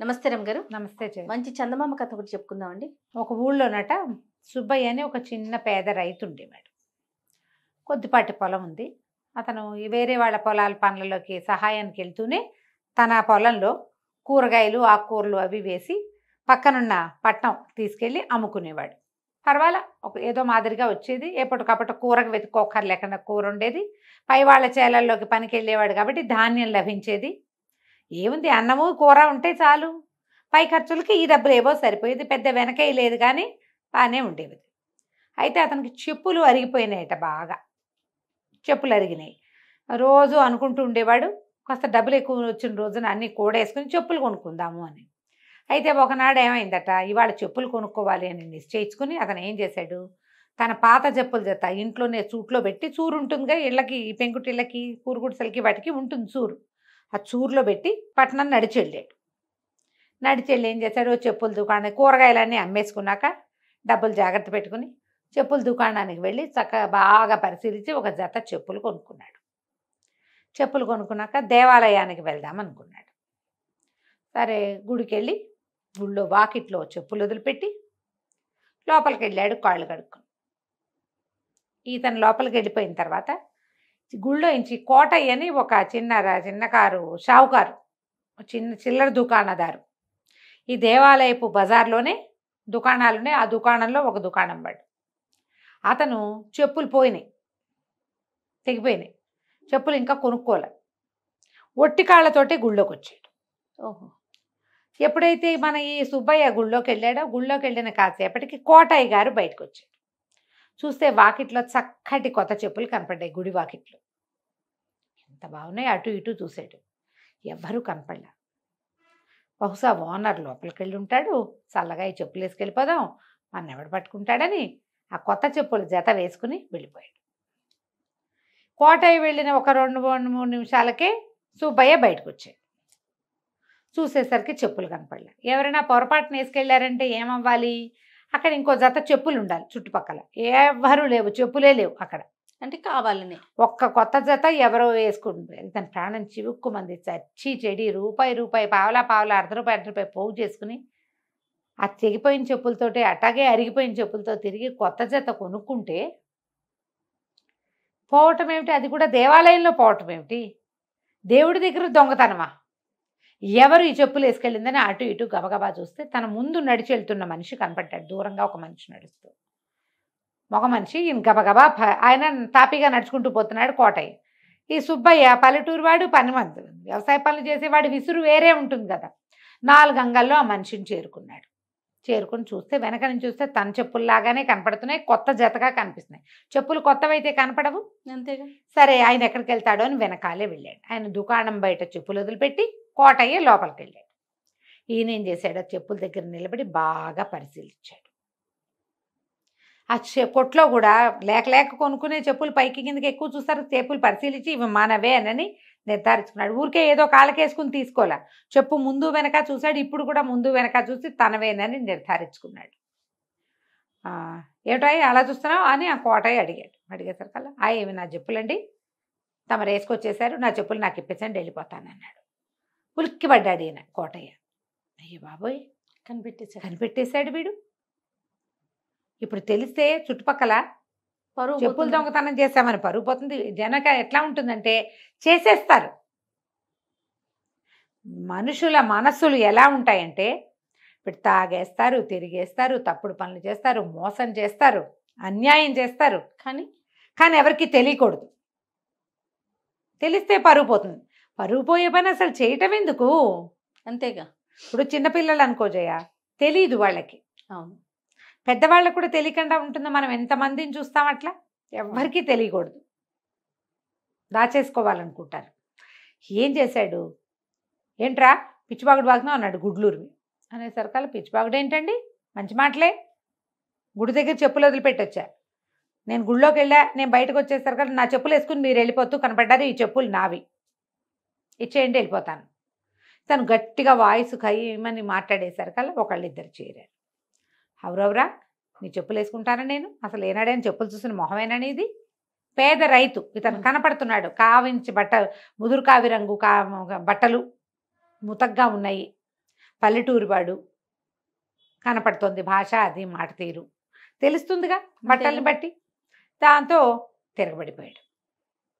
నమస్తే రమ్ గారు. నమస్తే మంచి చందమామ కథ ఒకటి చెప్పుకుందామండి. ఒక ఊళ్ళోనట సుబ్బయ్య అని ఒక చిన్న పేద రైతు ఉండేవాడు కొద్దిపాటి పొలం ఉంది. అతను వేరే వాళ్ళ పొలాల పనులలోకి సహాయానికి వెళ్తూనే తన పొలంలో కూరగాయలు ఆకుకూరలు అవి వేసి పక్కనున్న పట్నం తీసుకెళ్ళి అమ్ముకునేవాడు. పర్వాలా ఒక ఏదో మాదిరిగా వచ్చేది. ఎప్పటికప్పుడు కూరకు వెతుక్కోకర్ లేకుండా కూర ఉండేది. పై వాళ్ళ చేలల్లోకి పనికి వెళ్ళేవాడు కాబట్టి ధాన్యం లభించేది. ఏముంది అన్నము కూర ఉంటే చాలు. పై ఖర్చులకి ఈ డబ్బులు ఏవో సరిపోయేది పెద్ద వెనకే లేదు కానీ బాగానే ఉండేది అయితే అతనికి చెప్పులు అరిగిపోయినాయట బాగా. చెప్పులు అరిగినాయి. రోజు అనుకుంటూ ఉండేవాడు కాస్త డబ్బులు ఎక్కువ వచ్చిన రోజున అన్నీ కూడేసుకుని చెప్పులు కొనుక్కుందాము అని. అయితే ఒకనాడు ఏమైందట ఇవాళ చెప్పులు కొనుక్కోవాలి అని నిశ్చయించుకుని అతను ఏం చేశాడు? తన పాత చెప్పుల చేత ఇంట్లోనే చూట్లో పెట్టి చూరు ఉంటుందిగా ఇళ్ళకి పెంకుటిళ్ళకి కూరుగుడిసెలకి వాటికి ఉంటుంది చూరు ఆ చూరులో పెట్టి పట్టణం నడిచి వెళ్ళాడు నడిచి వెళ్ళి ఏం చేశాడు? చెప్పుల దుకాణం కూరగాయలన్నీ అమ్మేసుకున్నాక డబ్బులు జాగ్రత్త పెట్టుకుని చెప్పుల దుకాణానికి వెళ్ళి చక్కగా బాగా పరిశీలించి ఒక జత చెప్పులు కొనుక్కున్నాడు. చెప్పులు కొనుక్కున్నాక దేవాలయానికి వెళ్దాం అనుకున్నాడు. సరే గుడికి వెళ్ళి గుళ్ళో వాకిట్లో చెప్పులు వదిలిపెట్టి లోపలికి వెళ్ళాడు కాళ్ళు కడుక్కుని. ఈతను లోపలికి వెళ్ళిపోయిన తర్వాత గుళ్ళో ఇంచి కోటయ్య అని ఒక చిన్న చిన్న కారు షావుకారు చిన్న చిల్లర దుకాణదారు. ఈ దేవాలయపు బజార్లోనే దుకాణాలున్నాయి. ఆ దుకాణంలో ఒక దుకాణం వాడు. అతను చెప్పులు పోయినాయి. తెగిపోయినాయి. చెప్పులు ఇంకా కొనుక్కోలే. ఒట్టి కాళ్ళతోటే గుళ్ళోకి వచ్చాడు ఓహో. ఎప్పుడైతే మన ఈ సుబ్బయ్య గుళ్ళోకి వెళ్ళాడో గుళ్ళోకి వెళ్ళిన కాసేపటికి కోటయ్య గారు బయటకు వచ్చాడు చూస్తే వాకిట్లో చక్కటి కొత్త చెప్పులు కనపడ్డాయి గుడి వాకిట్లో. ఎంత బాగున్నాయి. అటు ఇటు చూశాడు ఎవ్వరూ కనపడలా. బహుశా ఓనర్ లోపలికి వెళ్ళి ఉంటాడు చల్లగా ఈ చెప్పులు వేసుకెళ్ళిపోదాం. మన ఎవడు పట్టుకుంటాడని ఆ కొత్త చెప్పులు జత వేసుకుని వెళ్ళిపోయాడు. కోటయ్య వెళ్ళిన ఒక రెండు మూడు మూడు నిమిషాలకే సుబ్బయ్య బయటకు వచ్చాడు చూసేసరికి చెప్పులు కనపడలే. ఎవరైనా పొరపాటున వేసుకెళ్ళారంటే ఏమవ్వాలి? అక్కడ ఇంకో జత చెప్పులు ఉండాలి చుట్టుపక్కల. ఎవ్వరూ లేవు చెప్పులే లేవు అక్కడ. అంటే కావాలని. ఒక్క కొత్త జత ఎవరో వేసుకుంటారు తన ప్రాణం చివుక్కుమంది చచ్చి చెడి రూపాయి రూపాయి పావలా పావలా అర్ధ రూపాయి అర్ధ రూపాయి పోగు చేసుకుని ఆ తెగిపోయిన చెప్పులతోటి అట్లాగే అరిగిపోయిన చెప్పులతో తిరిగి కొత్త జత కొనుక్కుంటే పోవటం ఏమిటి అది కూడా దేవాలయంలో పోవటం ఏమిటి దేవుడి దగ్గర దొంగతనమా? ఎవరు ఈ చెప్పులు వేసుకెళ్ళిందని అటు ఇటు గబగబా చూస్తే తన ముందు నడిచి వెళ్తున్న మనిషి కనపడ్డాడు. దూరంగా ఒక మనిషి నడుస్తూ. మగ మనిషి ఈయన గబగబా ఆయన తాపీగా నడుచుకుంటూ పోతున్నాడు కోటయ్య. ఈ సుబ్బయ్య పల్లెటూరు వాడు పని మంది వ్యవసాయ పనులు చేసేవాడు విసురు వేరే ఉంటుంది కదా. నాలుగు అంగాల్లో ఆ మనిషిని చేరుకున్నాడు. చేరుకుని చూస్తే వెనక నుంచి చూస్తే తన చెప్పుల్లాగానే కనపడుతున్నాయి. కొత్త జతగా కనిపిస్తున్నాయి. చెప్పులు కొత్తవైతే కనపడవు. అంతేగా. సరే ఆయన ఎక్కడికి వెళ్తాడో అని వెనకాలే వెళ్ళాడు. ఆయన దుకాణం బయట చెప్పులు వదిలిపెట్టి కోటయ్య లోపలికి వెళ్ళాడు ఈయన ఏం చేశాడు చెప్పుల దగ్గర నిలబడి బాగా పరిశీలించాడు. ఆ చె కొట్లో కూడా లేక లేక కొనుక్కునే చెప్పులు పైకి కిందకి ఎక్కువ చూస్తారు. చెప్పులు పరిశీలించి ఇవి మానవే అని నిర్ధారించుకున్నాడు. ఊరికే ఏదో కాళ్ళకేసుకుని తీసుకోలే చెప్పు ముందు వెనక చూశాడు. ఇప్పుడు కూడా ముందు వెనక చూసి తనవేనని నిర్ధారించుకున్నాడు. ఆ, ఏమిటాయి అలా చూస్తున్నావు అని ఆ కోటయ్య అడిగాడు. అడిగేసరికల్లా ఆ ఇవి నా చెప్పులండి. తమరు వేసుకొచ్చేసారు నా చెప్పులు నాకు ఇప్పించండి వెళ్ళిపోతానన్నాడు. ఉలిక్కి పడ్డాడు ఈయన కోటయ్య. అయ్యో బాబోయ్! కనిపెట్టేశాడు. కనిపెట్టేశాడు వీడు. ఇప్పుడు తెలిస్తే చుట్టుపక్కల పరువు చెప్పులు. దొంగతనం చేశామని పరుగు పోతుంది. జనక ఎట్లా ఉంటుందంటే చేసేస్తారు. మనుషుల మనస్సులు ఎలా ఉంటాయంటే ఇప్పుడు తాగేస్తారు తిరిగేస్తారు తప్పుడు పనులు చేస్తారు మోసం చేస్తారు అన్యాయం చేస్తారు. కానీ కానీ ఎవరికి తెలియకూడదు. తెలిస్తే పరుగు పోతుంది. పరుగు పోయే పని అసలు చేయటం ఎందుకు? అంతేగా. ఇప్పుడు చిన్నపిల్లలు అనుకోజయ్య తెలియదు వాళ్ళకి. అవును. పెద్దవాళ్ళకు కూడా తెలియకుండా ఉంటుందో? మనం ఎంతమందిని చూస్తాం అట్లా? ఎవ్వరికీ తెలియకూడదు. దాచేసుకోవాలనుకుంటారు. ఏం చేశాడు? ఏంట్రా? పిచ్చిబాగుడు బాగున్నా అన్నాడు గుడ్లూరువి. అనేసరికల్ పిచ్చిబాగుడు ఏంటండి? మంచి మాటలే. గుడి దగ్గర చెప్పులు వదిలిపెట్టొచ్చా? నేను గుళ్ళోకి వెళ్ళా నేను బయటకు వచ్చేసరికి నా చెప్పులు వేసుకుని మీరు వెళ్ళిపోతూ కనపడ్డారు ఈ చెప్పులు నావి. ఇచ్చేయండి వెళ్ళిపోతాను. తను గట్టిగా వాయిస్ ఖయ్యమని మాట్లాడేసరికల్లా ఒకళ్ళిద్దరు చేరారు. అవురవురా నీ చెప్పులు వేసుకుంటానా నేను? అసలు ఏనాడైనా చెప్పులు చూసిన మొహమేనా ఇది పేద రైతు ఇతను కనపడుతున్నాడు. కావించి బట్ట ముదురు కావి రంగు కా బట్టలు ముతగ్గా ఉన్నాయి. పల్లెటూరు వాడు కనపడుతుంది భాష అది మాట తీరు. తెలుస్తుందిగా బట్టల్ని బట్టి. దాంతో తిరగబడిపోయాడు.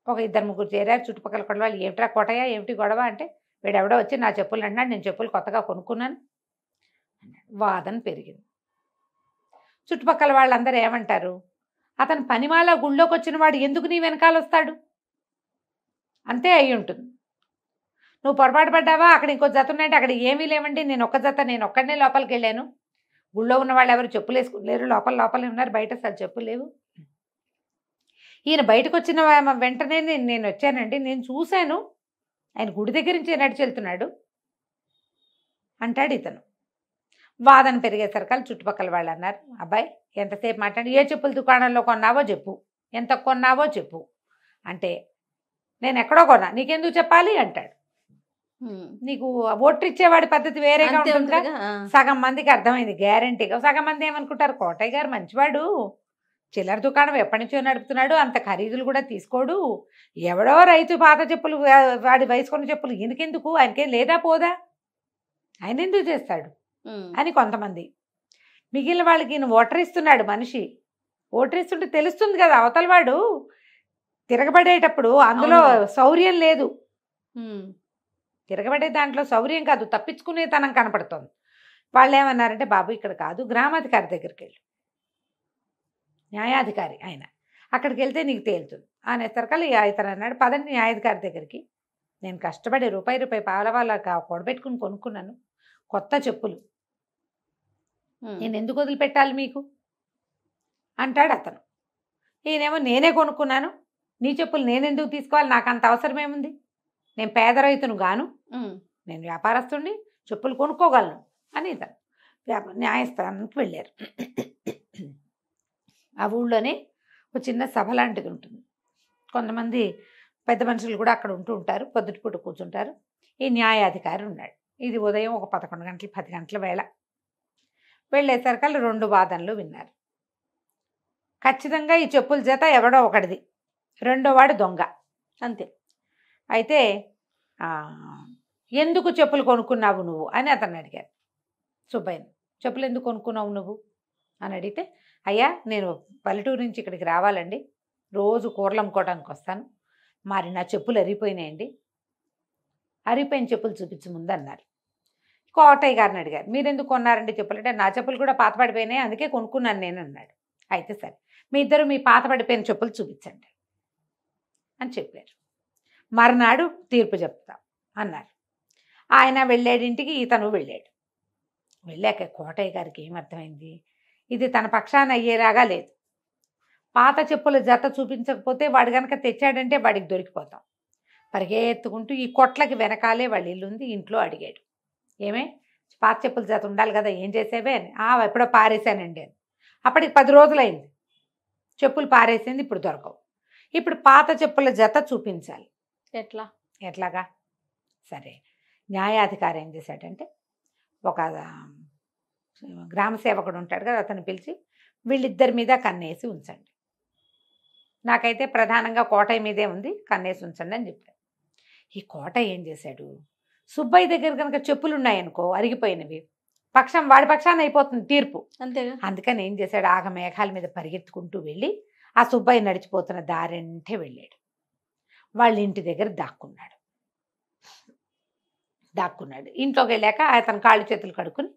ఒక ఇద్దరు ముగ్గురు చేరారు చుట్టుపక్కల కొడ వాళ్ళు ఏమిట్రా కొటయా ఏమిటి గొడవ? అంటే వీడెవడో వచ్చి నా చెప్పులు అన్నాడు నేను చెప్పులు కొత్తగా కొనుక్కున్నాను. వాదన పెరిగింది. చుట్టుపక్కల వాళ్ళందరూ ఏమంటారు? అతను పనిమాల గుళ్ళోకి వచ్చిన వాడు ఎందుకు నీ వెనకాల వస్తాడు? అంతే అయి ఉంటుంది. నువ్వు పొరపాటు పడ్డావా? అక్కడ ఇంకో జత ఉన్నాయంటే అక్కడ ఏమీ లేవండి. నేను ఒక్క జత నేను ఒక్కడనే లోపలికి వెళ్ళాను. గుళ్ళో ఉన్న వాళ్ళు ఎవరు చెప్పులు వేసుకులేరు లోపల లోపలే ఉన్నారు. బయట అసలు చెప్పులు లేవు. ఈయన బయటకు వచ్చిన వెంటనే నేను నేను వచ్చానండి. నేను చూశాను. ఆయన గుడి దగ్గర నుంచి నడిచి వెళ్తున్నాడు అంటాడు ఇతను. వాదన పెరిగేసరికి చుట్టుపక్కల వాళ్ళు అన్నారు అబ్బాయి ఎంతసేపు మాట్లాడి ఏ చెప్పుల దుకాణంలో కొన్నావో చెప్పు. ఎంత కొన్నావో చెప్పు. అంటే నేను ఎక్కడో కొన్నా. నీకెందుకు చెప్పాలి? అంటాడు. నీకు ఓట్లు ఇచ్చేవాడి పద్ధతి వేరేగా. సగం మందికి అర్థమైంది. గ్యారంటీగా. సగం మంది ఏమనుకుంటారు? కోటయ్య గారు మంచివాడు. చిల్లర దుకాణం ఎప్పటి నుంచో నడుపుతున్నాడు అంత ఖరీదులు కూడా తీసుకోడు. ఎవడో రైతు పాత చెప్పులు వాడి వయసుకున్న చెప్పులు ఈయనకెందుకు? ఆయనకేం లేదా పోదా ఆయన ఎందుకు చేస్తాడు. అని కొంతమంది. మిగిలిన వాళ్ళకి ఈయన ఓటర్ ఇస్తున్నాడు మనిషి. ఓటర్ ఇస్తుంటే తెలుస్తుంది కదా అవతల వాడు. తిరగబడేటప్పుడు అందులో. శౌర్యం లేదు. తిరగబడే దాంట్లో శౌర్యం కాదు తప్పించుకునే తనం కనపడుతోంది. వాళ్ళు ఏమన్నారంటే బాబు ఇక్కడ కాదు గ్రామాధికారి దగ్గరికి వెళ్ళు న్యాయాధికారి ఆయన. అక్కడికి వెళ్తే నీకు తేలుతుంది. ఆయన ఎత్తరకల్ ఇతను అన్నాడు పదండి న్యాయాధికారి దగ్గరికి. నేను కష్టపడి రూపాయి రూపాయి పాల వాళ్ళ కూడబెట్టుకుని కొనుక్కున్నాను. కొత్త చెప్పులు. నేను ఎందుకు వదిలిపెట్టాలి మీకు? అంటాడు అతను. ఈయనేమో నేనే కొనుక్కున్నాను. నీ చెప్పులు నేను ఎందుకు తీసుకోవాలి? నాకు అంత అవసరం ఏముంది నేను పేద రైతును గాను. నేను వ్యాపారస్తుడిని చెప్పులు కొనుక్కోగలను అని ఇతను వ్యాపార న్యాయస్థానానికి వెళ్ళారు. ఆ ఊళ్ళోనే ఒక చిన్న సభ లాంటిది ఉంటుంది. కొంతమంది పెద్ద మనుషులు కూడా అక్కడ ఉంటూ ఉంటారు. పొద్దుటిపూట కూర్చుంటారు. ఈ న్యాయాధికారి ఉన్నాడు. ఇది ఉదయం ఒక పదకొండు గంటలు పది గంటల వేళ. వెళ్ళేసరికల్లా రెండు వాదనలు విన్నారు. ఖచ్చితంగా ఈ చెప్పుల చేత ఎవడో ఒకటిది రెండో వాడు దొంగ. అంతే. అయితే ఎందుకు చెప్పులు కొనుక్కున్నావు నువ్వు? అని అతన్ని అడిగారు. సుబ్బయ్య చెప్పులు ఎందుకు కొనుక్కున్నావు నువ్వు? అని అడిగితే అయ్యా నేను పల్లెటూరు నుంచి ఇక్కడికి రావాలండి. రోజు కూరలు అమ్ముకోవడానికి వస్తాను. మరి నా చెప్పులు అరిగిపోయినాయండి. అరిగిపోయిన చెప్పులు చూపించు ముందు అన్నారు. కోటయ్య గారిని అడిగారు. మీరు ఎందుకు కొన్నారండి చెప్పులు? అంటే నా చెప్పులు కూడా పాత పడిపోయినాయి అందుకే కొనుక్కున్నాను నేను అన్నాడు. అయితే సరే మీ ఇద్దరు మీ పాత పడిపోయిన చెప్పులు చూపించండి అని చెప్పారు. మర్నాడు తీర్పు చెప్తాం అన్నారు. ఆయన వెళ్ళాడింటికి ఇతను వెళ్ళాడు. వెళ్ళాక కోటయ్య గారికి ఏమర్థమైంది ఇది తన పక్షాన అయ్యేలాగా లేదు. పాత చెప్పుల జత చూపించకపోతే వాడు కనుక తెచ్చాడంటే వాడికి దొరికిపోతాం. పరిగెత్తుకుంటూ ఈ కొట్లకి వెనకాలే వాళ్ళ ఇల్లు ఉంది ఇంట్లో అడిగాడు. ఏమే? పాత చెప్పుల జత ఉండాలి కదా ఏం చేసేవే అని. "ఆ, ఎప్పుడో పారేశానండి అని. అప్పటికి పది రోజులైంది. చెప్పులు పారేసింది ఇప్పుడు దొరకవు. ఇప్పుడు పాత చెప్పుల జత చూపించాలి. ఎట్లా? ఎట్లాగా? సరే. న్యాయాధికారి ఏం చేశాడంటే ఒక గ్రామ సేవకుడు ఉంటాడు కదా అతను పిలిచి వీళ్ళిద్దరి మీద కన్నేసి ఉంచండి. నాకైతే ప్రధానంగా కోటయ్య మీదే ఉంది కన్నేసి ఉంచండి అని చెప్పాడు. ఈ కోట ఏం చేశాడు? సుబ్బయ్య దగ్గర కనుక చెప్పులు ఉన్నాయనుకో అరిగిపోయినవి. పక్షం వాడి పక్షాన అయిపోతుంది తీర్పు. అంతేగా అందుకని ఏం చేశాడు? ఆగ మేఘాల మీద పరిగెత్తుకుంటూ వెళ్ళి ఆ సుబ్బయ్య నడిచిపోతున్న దారింటే వెళ్ళాడు. వాళ్ళ ఇంటి దగ్గర దాక్కున్నాడు. దాక్కున్నాడు. ఇంట్లోకి వెళ్ళాక అతను కాళ్ళు చేతులు కడుక్కుని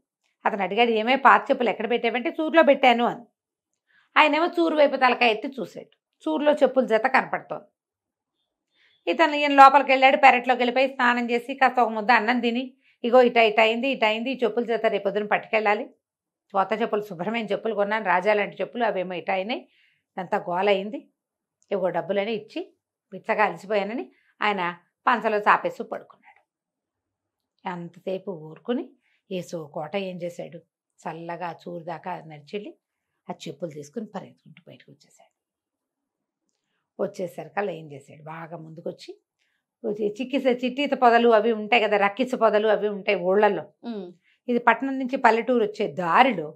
అతను అడిగాడు ఏమే పాత చెప్పులు ఎక్కడ పెట్టావంటే చూరులో పెట్టాను అని. ఆయనేమో చూరు వైపు తలకాయ ఎత్తి చూశాడు. చూరులో చెప్పుల జత కనపడుతోంది. ఇతను ఈయన లోపలికి వెళ్ళాడు పెరట్లోకి వెళ్ళిపోయి స్నానం చేసి కాస్త ఒక ముద్ద అన్నం తిని ఇగో ఇట ఇట అయింది ఇట అయింది ఈ చెప్పుల చేత రేపొద్దున పట్టుకెళ్ళాలి. కొత్త చెప్పులు శుభ్రమైన చెప్పులు కొన్నాను రాజా లాంటి చెప్పులు అవేమో ఇట అయినాయి అంతా గోల అయింది. ఇగో డబ్బులని ఇచ్చి పిచ్చగా అలసిపోయానని ఆయన పంచలో చాపేసి పడుకున్నాడు. అంతసేపు ఊరుకుని ఏసో కోట ఏం చేశాడు? చల్లగా చూరు దాకా నడిచెళ్ళి ఆ చెప్పులు తీసుకుని పరిగెత్తుకుంటూ బయటకు వచ్చేసాడు వచ్చేసరికల్లా ఏం చేశాడు? బాగా ముందుకొచ్చి వచ్చి చిక్కిస చిట్టీత పొదలు అవి ఉంటాయి కదా రక్కిస పొదలు అవి ఉంటాయి ఊళ్ళల్లో. ఇది పట్టణం నుంచి పల్లెటూరు వచ్చే దారిలో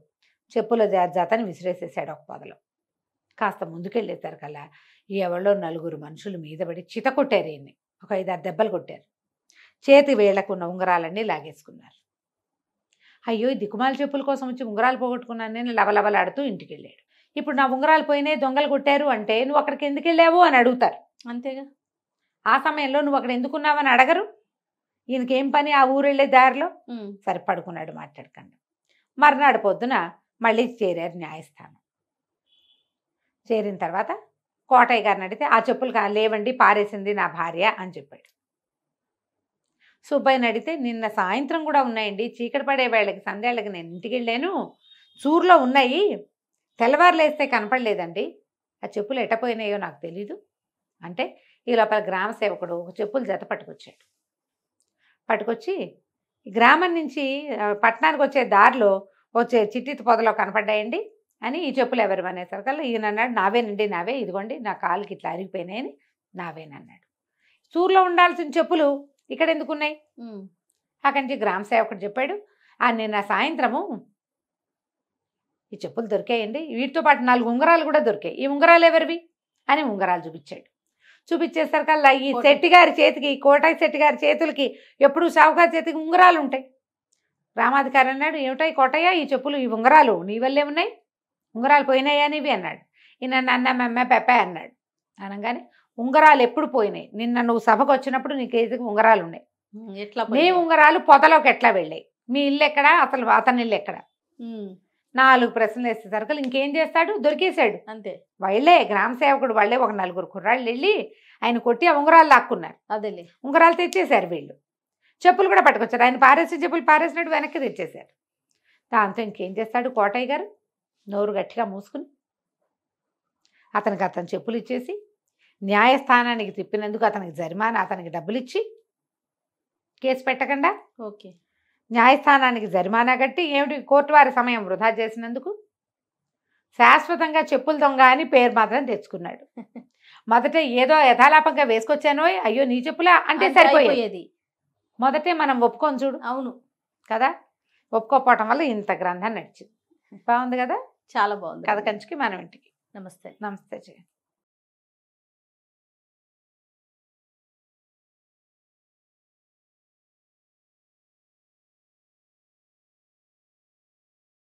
చెప్పుల జతని విసిరేసేసాడు ఒక పొదలో. కాస్త ముందుకెళ్ళేసరికల్లా ఎవరో నలుగురు మనుషులు మీద పడి చిత కొట్టారు ఈయన్ని. ఒక ఐదారు దెబ్బలు కొట్టారు. చేతి వేళ్ళకు ఉన్న ఉంగరాలన్నీ లాగేసుకున్నారు. అయ్యో ఈ దిక్కుమాల చెప్పుల కోసం వచ్చి ఉంగరాలు పోగొట్టుకున్నాను నేను లవలవలాడుతూ ఇంటికి వెళ్ళాడు ఇప్పుడు నా ఉంగరాలు పోయినాయి దొంగలు కొట్టారు అంటే నువ్వు అక్కడికి ఎందుకు వెళ్ళావు అని అడుగుతారు. అంతేగా? ఆ సమయంలో నువ్వు అక్కడ ఎందుకున్నావని అడగరు. ఈయనకేం పని ఆ ఊరు వెళ్ళే దారిలో? సరే పడుకున్నాడు మాట్లాడకండి. మర్నాడు పొద్దున మళ్ళీ చేరారు న్యాయస్థానం. చేరిన తర్వాత కోటయ్య గారిని అడిగితే ఆ చెప్పులు కా లేవండి పారేసింది నా భార్య అని చెప్పాడు. సుబ్బయ్యని అడిగితే నిన్న సాయంత్రం కూడా ఉన్నాయండి. చీకటి పడే వేళకి సందేళ్ళకి నేను ఇంటికి వెళ్ళాను. చూరులో ఉన్నాయి. తెల్లవారులేస్తే కనపడలేదండి. ఆ చెప్పులు ఎట్టపోయినాయో నాకు తెలీదు. అంటే ఈ లోపల గ్రామ సేవకుడు ఒక చెప్పులు జత పట్టుకొచ్చాడు. పట్టుకొచ్చి గ్రామం నుంచి పట్టణానికి వచ్చే దారిలో వచ్చే చిట్టిత పొదలో కనపడ్డాయండి అని ఈ చెప్పులు ఎవరు అనేసరికల్లా ఈయన అన్నాడు నావేనండి నావే. ఇదిగోండి నా కాలుకి ఇట్లా అరిగిపోయినాయని నావేనన్నాడు. చూర్లో ఉండాల్సిన చెప్పులు ఇక్కడ ఎందుకు ఉన్నాయి ఉమ్, అక్కడి నుంచి గ్రామ సేవకుడు చెప్పాడు ఆ నిన్న సాయంత్రము ఈ చెప్పులు దొరికాయండి. వీటితో పాటు నాలుగు ఉంగరాలు కూడా దొరికాయి. ఈ ఉంగరాలు ఎవరివి? అని ఉంగరాలు చూపించాడు. చూపించేసరికల్లా ఈ శెట్టి గారి చేతికి కోటయ్య శెట్టి గారి చేతులకి ఎప్పుడు షావుకారి చేతికి ఉంగరాలు ఉంటాయి. రామాధికారి అన్నాడు ఏమిటో ఈ కోటయ్య? ఈ చెప్పులు ఈ ఉంగరాలు నీ వల్లే ఉన్నాయి? ఉంగరాలు పోయినాయా నీవి? అన్నాడు. ఈయన నన్న మెమ్మ పెప్ప అన్నాడు. అనగానే ఉంగరాలు ఎప్పుడు పోయినాయి? నిన్న నువ్వు సభకు వచ్చినప్పుడు నీ చేతికి ఉంగరాలు ఉన్నాయి. ఎట్లా నీ? ఉంగరాలు పొదలోకి ఎట్లా వెళ్ళాయి? మీ ఇల్లు ఎక్కడ? అసలు అతని ఇల్లు ఎక్కడ? నాలుగు ప్రశ్నలు వేసేసరికి ఇంకేం చేస్తాడు? దొరికేశాడు. అంతే. వాళ్ళే గ్రామ సేవకుడు వాళ్ళే ఒక నలుగురు కుర్రాళ్ళు వెళ్ళి ఆయన కొట్టి ఆ ఉంగరాలు లాక్కున్నారు. అదేలే. ఉంగరాలు తెచ్చేశారు వీళ్ళు. చెప్పులు కూడా పట్టుకొచ్చారు. ఆయన పారేసి చెప్పులు పారేసినట్టు వెనక్కి తెచ్చేశారు. దాంతో ఇంకేం చేస్తాడు కోటయ్య గారు? నోరు గట్టిగా మూసుకుని అతనికి అతను చెప్పులు ఇచ్చేసి న్యాయస్థానానికి తిప్పినందుకు అతనికి జరిమానా అతనికి డబ్బులు ఇచ్చి కేసు పెట్టకుండా ఓకే. న్యాయస్థానానికి జరిమానా కట్టి ఏమిటి? కోర్టు వారి సమయం వృధా చేసినందుకు శాశ్వతంగా చెప్పులు దొంగ అని పేరు మాత్రం తెచ్చుకున్నాడు. మొదట ఏదో యథాలాపంగా వేసుకొచ్చానో అయ్యో నీ చెప్పులా అంటే సరిపోయేది. మొదటే మనం ఒప్పుకొని చూడు. అవును. కదా? ఒప్పుకోపోవటం వల్ల ఇంత గ్రంథం నడిచింది. బాగుంది కదా? చాలా బాగుంది. కథ కంచికి మనం ఇంటికి. నమస్తే. నమస్తే జయ.